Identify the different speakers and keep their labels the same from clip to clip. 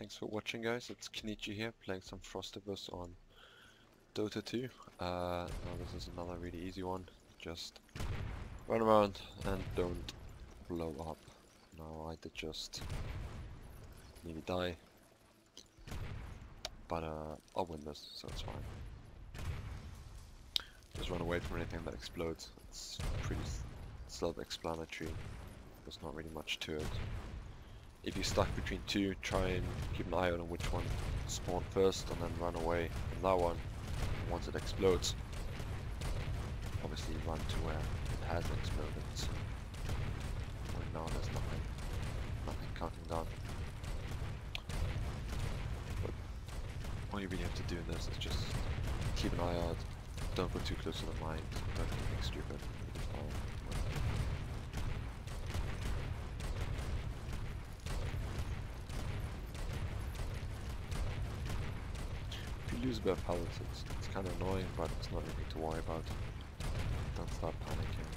Speaker 1: Thanks for watching guys, it's Kenichi here playing some Frostivus on Dota 2. Uh, now this is another really easy one, just run around and don't blow up. Now I did just nearly die, but uh, I'll win this, so it's fine. Just run away from anything that explodes, it's pretty self-explanatory, there's not really much to it if you're stuck between two, try and keep an eye out on which one spawn first and then run away from that one once it explodes. Obviously run to where it has exploded. So right now there's nothing nothing counting down. But all you really have to do in this is just keep an eye out, don't go too close to the mine, don't do anything stupid. Lose a bit of it's, it's kind of annoying, but it's not anything to worry about. Don't start panicking.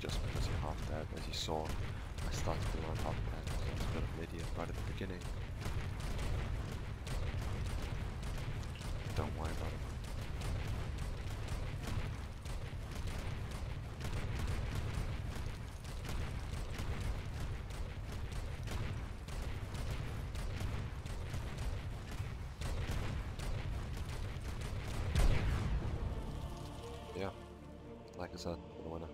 Speaker 1: Just because you're half dead, as you saw, I started to run half dead, so I was a bit of an idiot right at the beginning. Don't worry about yeah, like I said, for the winner.